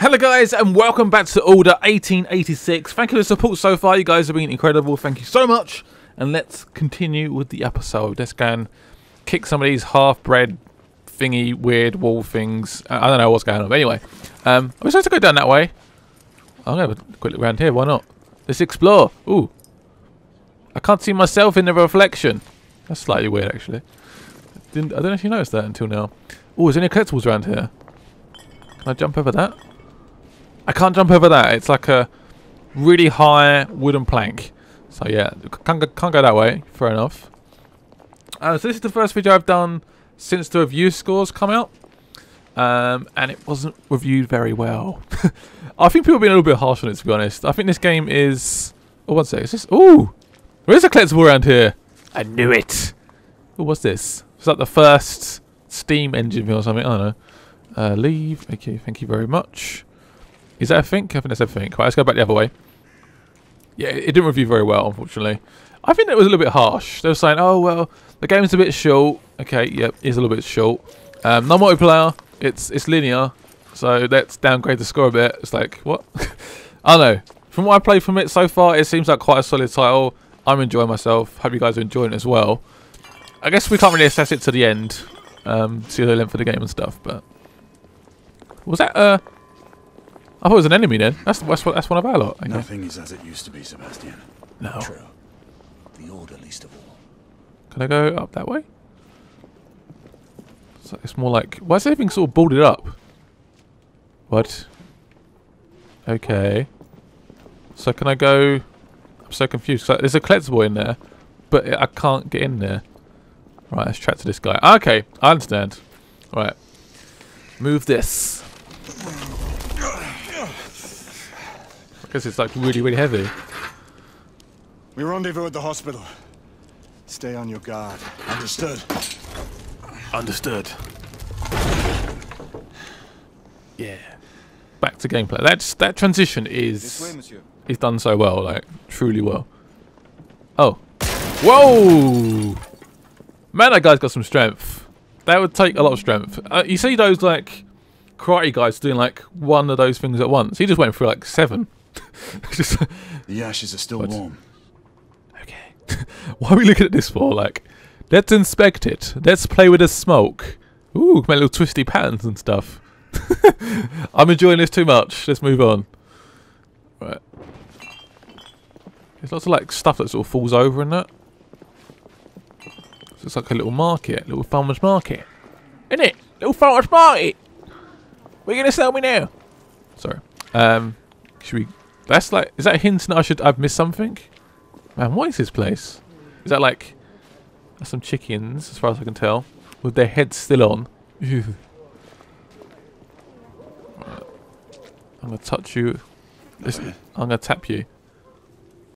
Hello guys and welcome back to Order 1886. Thank you for the support so far. You guys have been incredible. Thank you so much. And let's continue with the episode. Let's go and kick some of these half-bred thingy weird wall things. I don't know what's going on. But anyway, um, are we supposed to go down that way? I'll have a quick look around here. Why not? Let's explore. Ooh. I can't see myself in the reflection. That's slightly weird actually. Didn't, I don't know if you noticed that until now. Oh, is there any collectibles around here? Can I jump over that? I can't jump over that. It's like a really high wooden plank. So yeah, can't go, can't go that way. Fair enough. Uh, so this is the first video I've done since the review scores come out. Um, and it wasn't reviewed very well. I think people have been a little bit harsh on it, to be honest. I think this game is... Oh, sec. Is this... Ooh! There is a collectible around here. I knew it. Oh, what's this? It's like the first Steam engine or something. I don't know. Uh, leave. Okay, thank you very much. Is that a think? I think that's think. Right, let's go back the other way. Yeah, it didn't review very well, unfortunately. I think it was a little bit harsh. They were saying, oh, well, the game's a bit short. Okay, yep, it's a little bit short. Um, non multiplayer, it's it's linear, so let's downgrade the score a bit. It's like, what? I don't know. From what I played from it so far, it seems like quite a solid title. I'm enjoying myself. Hope you guys are enjoying it as well. I guess we can't really assess it to the end, um, see the length of the game and stuff, but... Was that, uh... I thought it was an enemy then. That's that's, that's one of our lot. Okay. Nothing is as it used to be, Sebastian. No. True. The order least of all. Can I go up that way? So it's more like... Why is everything sort of boarded up? What? Okay. So can I go... I'm so confused. So there's a collectible in there, but I can't get in there. Right, let's chat to this guy. Okay, I understand. Right. Move this. Because it's like really, really heavy. We rendezvous at the hospital. Stay on your guard. Understood. Understood. Yeah. Back to gameplay. That's that transition is monsieur. is done so well, like truly well. Oh. Whoa! Man, that guy's got some strength. That would take a lot of strength. Uh, you see those like karate guys doing like one of those things at once. He just went through like seven. just, The ashes are still What? warm. okay. Why are we looking at this for? Like, let's inspect it. Let's play with the smoke. Ooh, my little twisty patterns and stuff. I'm enjoying this too much. Let's move on. Right. There's lots of like stuff that sort of falls over in that. So it's like a little market, little farmer's market. Isn't it? Little farmer's market. We're gonna sell me now? Sorry. Um, should we? That's like. Is that a hint that I should? I've missed something. Man, what is this place? Is that like some chickens, as far as I can tell, with their heads still on? I'm gonna touch you. This, I'm gonna tap you.